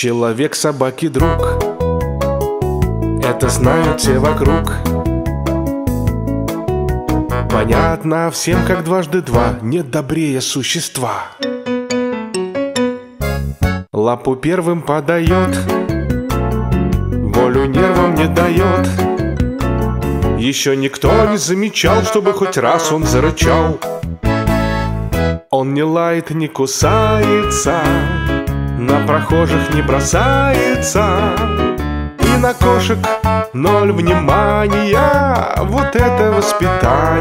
Человек собаки друг. Это знают все вокруг. Понятно всем, как дважды два Нет добрее существа. Лапу первым подает Волю нервам не дает. Еще никто не замечал, чтобы хоть раз он зарычал. Он не лает, не кусается На прохожих не бросается. И на кошек ноль внимания. Вот это воспитание